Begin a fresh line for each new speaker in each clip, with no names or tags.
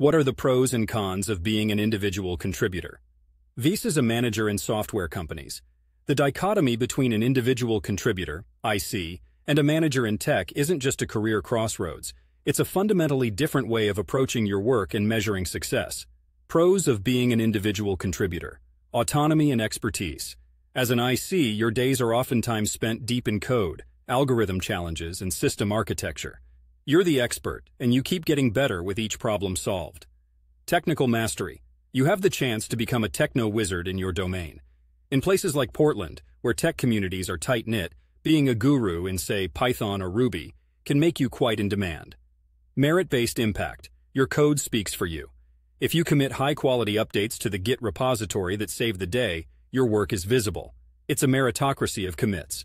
What are the pros and cons of being an individual contributor? Is a manager in software companies. The dichotomy between an individual contributor, IC, and a manager in tech isn't just a career crossroads. It's a fundamentally different way of approaching your work and measuring success. Pros of being an individual contributor. Autonomy and expertise. As an IC, your days are oftentimes spent deep in code, algorithm challenges, and system architecture. You're the expert, and you keep getting better with each problem solved. Technical mastery. You have the chance to become a techno-wizard in your domain. In places like Portland, where tech communities are tight-knit, being a guru in, say, Python or Ruby can make you quite in demand. Merit-based impact. Your code speaks for you. If you commit high-quality updates to the Git repository that save the day, your work is visible. It's a meritocracy of commits.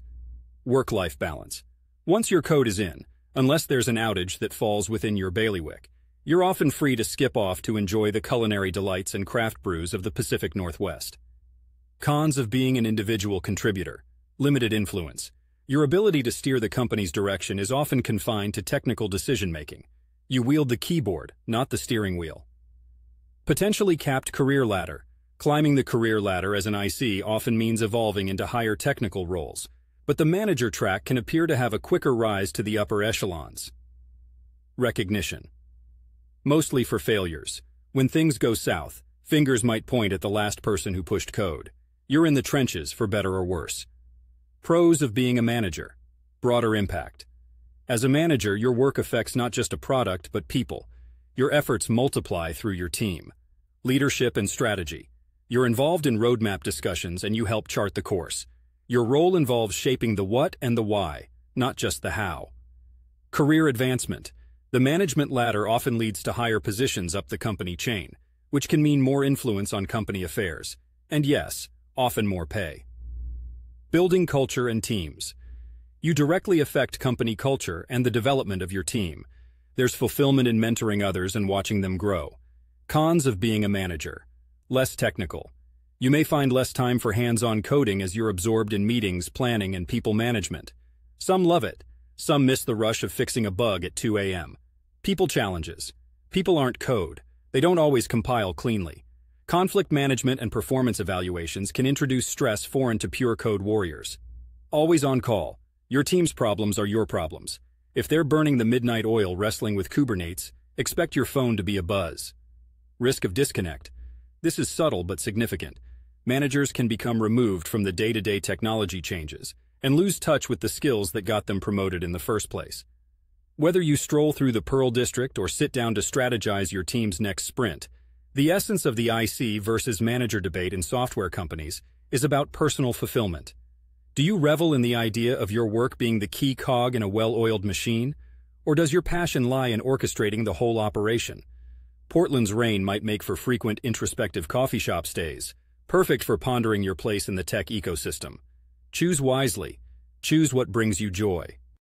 Work-life balance. Once your code is in, Unless there's an outage that falls within your bailiwick, you're often free to skip off to enjoy the culinary delights and craft brews of the Pacific Northwest. Cons of being an individual contributor. Limited influence. Your ability to steer the company's direction is often confined to technical decision-making. You wield the keyboard, not the steering wheel. Potentially capped career ladder. Climbing the career ladder as an IC often means evolving into higher technical roles, but the manager track can appear to have a quicker rise to the upper echelons. Recognition. Mostly for failures. When things go south, fingers might point at the last person who pushed code. You're in the trenches, for better or worse. Pros of being a manager. Broader impact. As a manager, your work affects not just a product, but people. Your efforts multiply through your team. Leadership and strategy. You're involved in roadmap discussions and you help chart the course. Your role involves shaping the what and the why, not just the how. Career advancement. The management ladder often leads to higher positions up the company chain, which can mean more influence on company affairs. And yes, often more pay. Building culture and teams. You directly affect company culture and the development of your team. There's fulfillment in mentoring others and watching them grow. Cons of being a manager. Less technical. You may find less time for hands-on coding as you're absorbed in meetings, planning, and people management. Some love it. Some miss the rush of fixing a bug at 2 a.m. People challenges. People aren't code. They don't always compile cleanly. Conflict management and performance evaluations can introduce stress foreign to pure code warriors. Always on call. Your team's problems are your problems. If they're burning the midnight oil wrestling with Kubernetes, expect your phone to be a buzz. Risk of disconnect. This is subtle but significant managers can become removed from the day-to-day -day technology changes and lose touch with the skills that got them promoted in the first place. Whether you stroll through the Pearl District or sit down to strategize your team's next sprint, the essence of the IC versus manager debate in software companies is about personal fulfillment. Do you revel in the idea of your work being the key cog in a well-oiled machine? Or does your passion lie in orchestrating the whole operation? Portland's rain might make for frequent introspective coffee shop stays, Perfect for pondering your place in the tech ecosystem. Choose wisely. Choose what brings you joy.